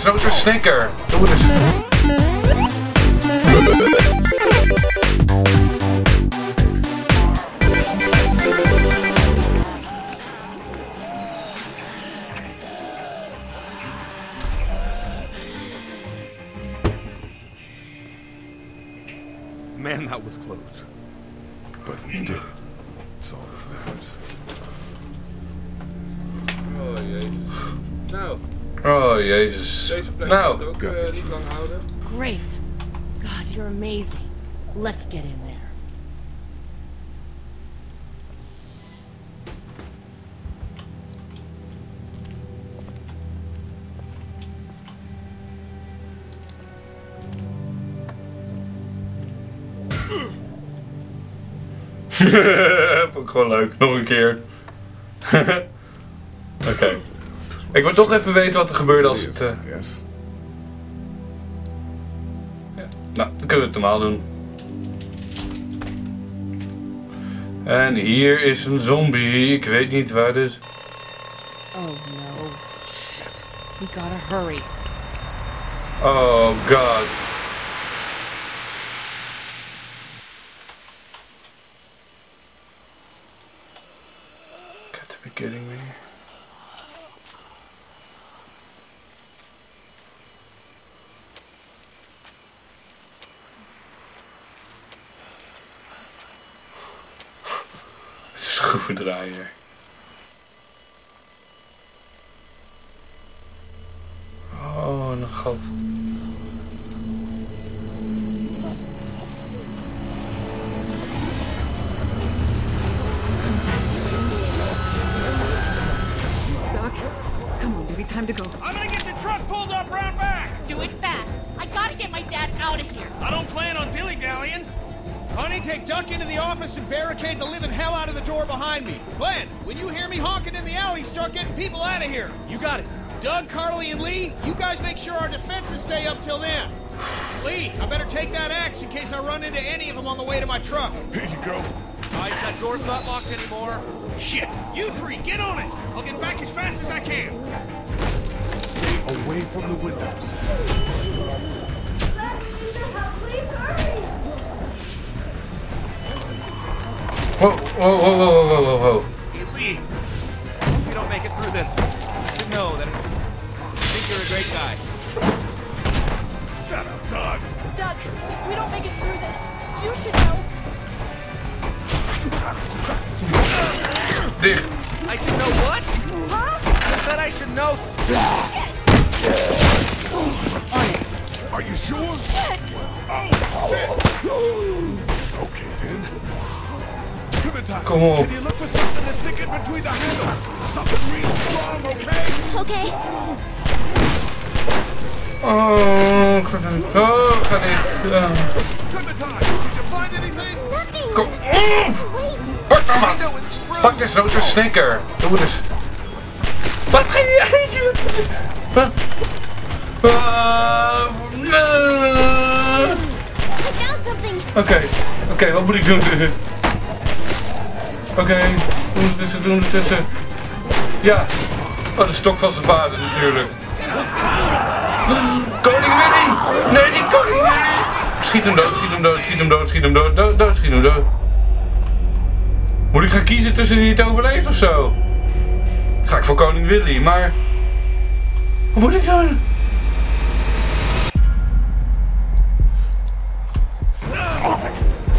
eens, rood een snicker. Doe. Man, that was close. But we did it. That's all that matters. Oh jezus. Nou, Oh, jezus. deze plek Nou, gaat ook eh, niet lang houden. Great. God, you're amazing. Let's get in there. Vond ik gewoon leuk. Nog een keer. Oké. Ik wil toch even weten wat er gebeurde als het... eh, Yes. Nou, dan kunnen we het normaal doen. En hier is een zombie. Ik weet niet waar dus. Oh no. Shit. We gotta hurry. Oh god. Got to be kidding Schroevendraaier. Oh, een gat. Doc, come on, baby, time to go. I'm gonna get the truck pulled up round back. Do it fast. I gotta get my dad out of here. I don't plan on dilly-dallying. Honey, take Duck into the office and barricade the living hell out of the door behind me. Glenn, when you hear me honking in the alley, start getting people out of here. You got it. Doug, Carley, and Lee, you guys make sure our defenses stay up till then. Lee, I better take that axe in case I run into any of them on the way to my truck. Here you go. Alright, that door's not locked anymore. Shit! You three, get on it! I'll get back as fast as I can. Stay away from the windows. Whoa, whoa, whoa, whoa, whoa, whoa, whoa. Hey, Lee, if you don't make it through this, you should know that I think you're a great guy. Shut up, dog. Doug, if we don't make it through this, you should know. Dicht. I should know what? Huh? I said I should know. Shit. Are you sure? Shit! Oh, shit. Okay, then. Clementine, Kom op. can you look for something to stick in between the handles? Something real strong, okay? Okay. Oh, ik ga niet. Oh, ik ga niet. Uh, Clementine, did you find anything? Nothing. kom op. Wait. Pak hem maar. Pak eens rood een snicker. Doe het eens. Wat ga je eigenlijk doen? Ah, nee. I found something. Oké, oké, wat moet ik doen? Oké, doen we tussen, doen tussen. Ja. Oh, de stok van zijn vader natuurlijk. Koning Willy! Nee, niet Koning Willy! Schiet hem dood, schiet hem dood, schiet hem dood, schiet hem dood, dood, dood schiet hem dood. Moet ik gaan kiezen tussen die het overleeft of zo? Ga ik voor Koning Willy, maar... Wat moet ik doen?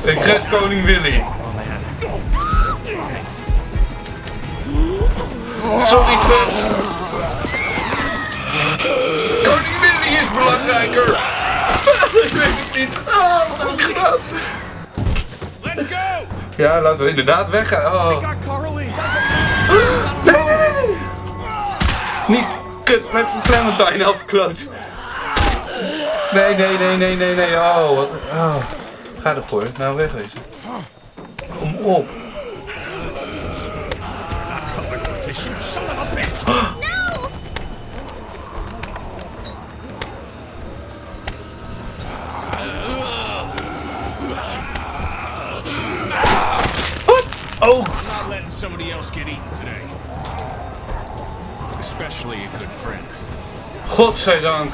Ik red Koning Willy. Sorry, Fred. Koning Willy is belangrijker. Ik weet het niet. Ah, wat heb ik gedaan? Let's go! Ja, laten we inderdaad weggaan. Oh. Nee, nee, nee, nee. Niet kut met Clementine afkloot. Nee, nee, nee, nee, nee, nee. Oh, wat. Oh. Ga ervoor. Nou, wegwezen. Kom op. No! Oh. I'm not letting somebody else get eaten today. Especially a good friend. Godzijdank.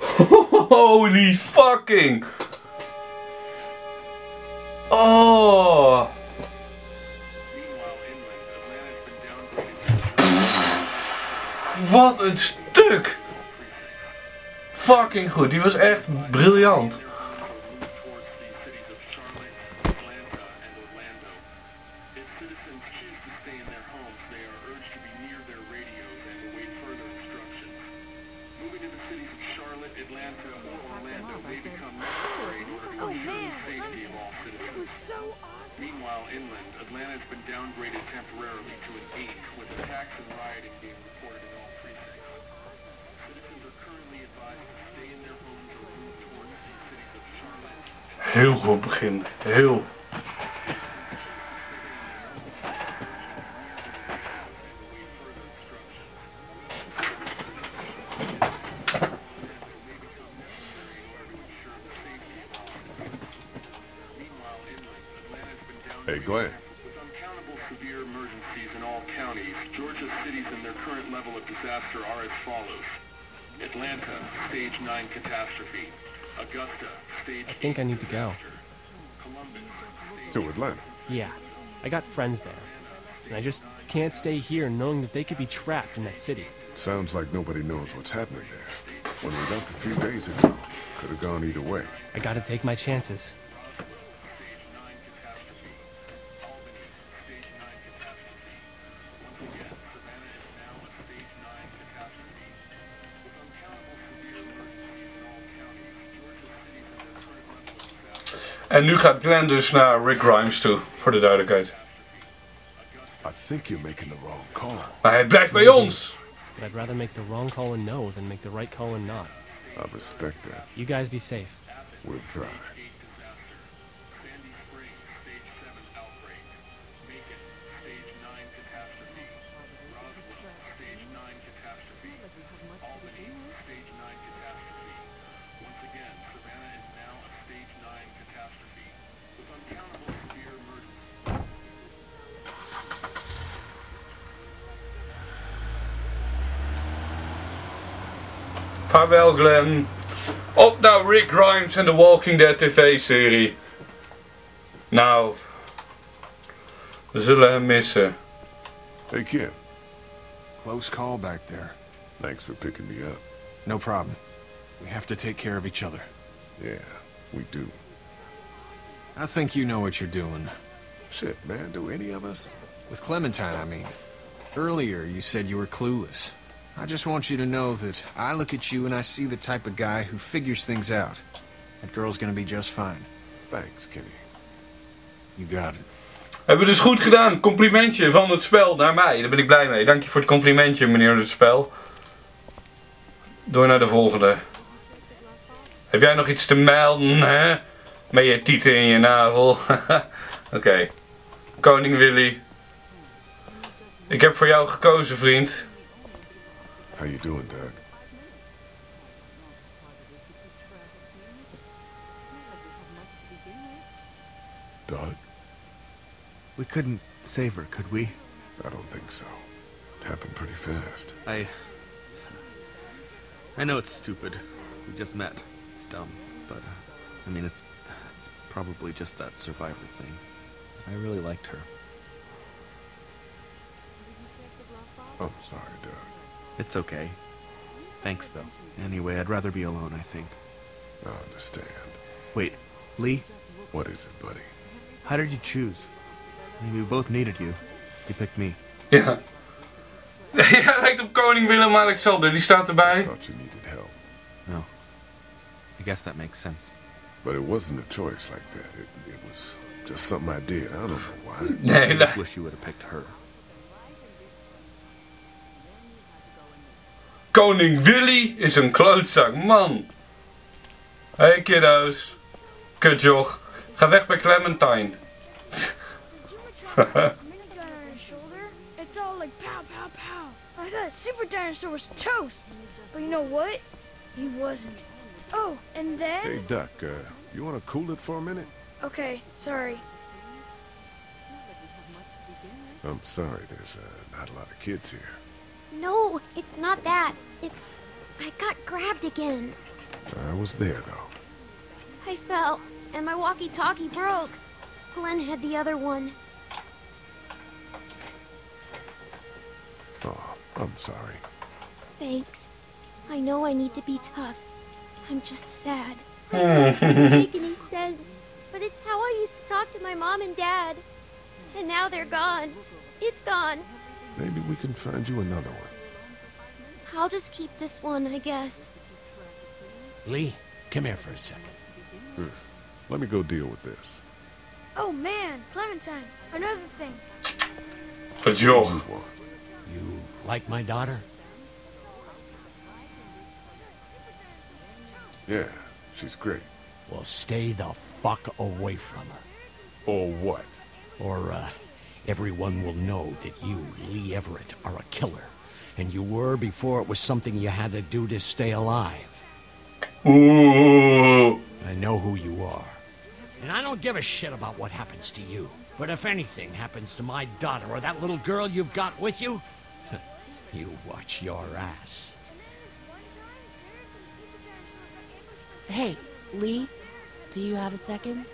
Holy fucking. Oh. Wat een stuk. Fucking goed. Die was echt briljant. Has been downgraded temporarily to an 8, with attacks and rioting being reported Heel goed begin. Heel. Hey, Glenn. With uncountable severe emergencies in all counties, Georgia's cities and their current level of disaster are as follows. Atlanta, stage 9 catastrophe. Augusta, stage I think I need to go. Columbus, To Atlanta. Yeah, I got friends there. And I just can't stay here knowing that they could be trapped in that city. Sounds like nobody knows what's happening there. When we left a few days ago, could have gone either way. I gotta take my chances. En nu gaat Glenn dus naar Rick Grimes toe, voor de duidelijkheid. I think you're making the wrong call. Maar hij blijft bij ons! But I'd rather make the wrong call and know than make the right call and not. I respect that. You guys be safe. We'll try. Vaarwel Glenn. Op naar Rick Grimes en de Walking Dead tv-serie. Nou, we zullen hem missen. Hey, Kim. Close call back there. Thanks for picking me up. No problem. We have to take care of each other. Yeah, we do. I think you know what you're doing. Shit, man, do any of us? With Clementine, I mean. Earlier, you said you were clueless. I just want you to know that I look at you and I see the type of guy who figures things out. That girl's gonna be just fine. Thanks, Kenny. You got it. Hebben we dus goed gedaan. Complimentje van het spel naar mij. Daar ben ik blij mee. Dank je voor het complimentje, meneer het spel. Door naar de volgende. Heb jij nog iets te melden, hè? Met je tieten in je navel. Oké. Koning Willy. Ik heb voor jou gekozen, vriend. How you doing, Doug? Doug? We couldn't save her, could we? I don't think so. It happened pretty fast. I. I know it's stupid. We just met. It's dumb. But, uh, I mean, it's, it's probably just that survivor thing. I really liked her. I'm sorry, Doug. It's okay. Thanks, though. Anyway, I'd rather be alone, I think. I understand. Wait, Lee, What is it, buddy? how did you choose? I mean, we both needed you. You picked me. Ja. Ja, lijkt op koning Willem-Alexander. Die staat erbij. Thought you needed help. No. I guess that makes sense. But it wasn't a choice like that. It, it was just something I did. I don't know why. Nee, I just wish you would have picked her. Koning Willy is een klootzak, man. Hey kiddo's. Kutjoch. Ga weg bij Clementine. minigun on his shoulder. It's all like pow, pow, pow. I thought Super Dinosaur was toast. But you know what? He wasn't. Oh, and then... Hey, Duck, uh, you want to cool it for a minute? Okay, sorry. I'm sorry, there's uh, not a lot of kids here. No, it's not that. It's. I got grabbed again. I was there, though. I fell, and my walkie talkie broke. Glenn had the other one. Oh, I'm sorry. Thanks. I know I need to be tough. I'm just sad. it doesn't make any sense. But it's how I used to talk to my mom and dad. And now they're gone. It's gone. Maybe we can find you another one. I'll just keep this one, I guess. Lee, come here for a second. Hmm. Let me go deal with this. Oh man, Clementine, another thing. But joh. You like my daughter? Yeah, she's great. Well, stay the fuck away from her. Or what? Or, uh, everyone will know that you, Lee Everett, are a killer. And you were before it was something you had to do to stay alive. Ooh. I know who you are. And I don't give a shit about what happens to you. But if anything happens to my daughter or that little girl you've got with you, you watch your ass. Hey, Lee, do you have a second?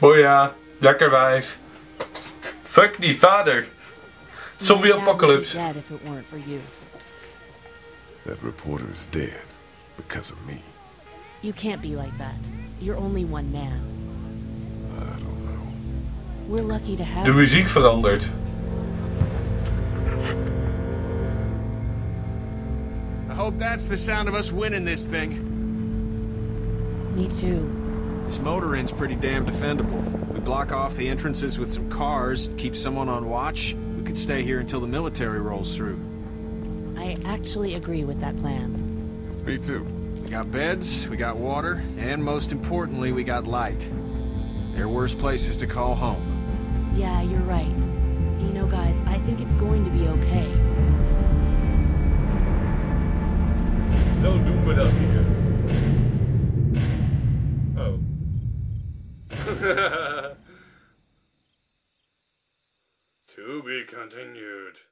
Oh ja, lekker wijf. Fuck die father. Zombie Your dad apocalypse. Dead if it weren't for you. That reporter is dead because of me. You can't be like that. You're only one man. I don't know. We're lucky to have De you. muziek verandert. I hope that's the sound of us winning this thing. Me too. This motor inn's pretty damn defendable. We block off the entrances with some cars, keep someone on watch. We could stay here until the military rolls through. I actually agree with that plan. Me too. We got beds, we got water, and most importantly, we got light. There are worse places to call home. Yeah, you're right. You know, guys, I think it's going to be okay. Zo doen we dat hier. to be continued.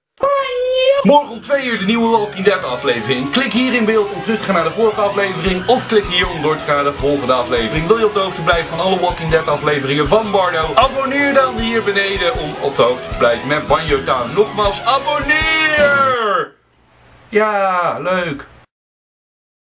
Morgen om 2 uur de nieuwe Walking Dead aflevering. Klik hier in beeld om terug te gaan naar de vorige aflevering. Of klik hier om door te gaan naar de volgende aflevering. Wil je op de hoogte blijven van alle Walking Dead afleveringen van Bardo? Abonneer dan hier beneden om op de hoogte te blijven met Banjo Town. Nogmaals, abonneer! Ja, leuk.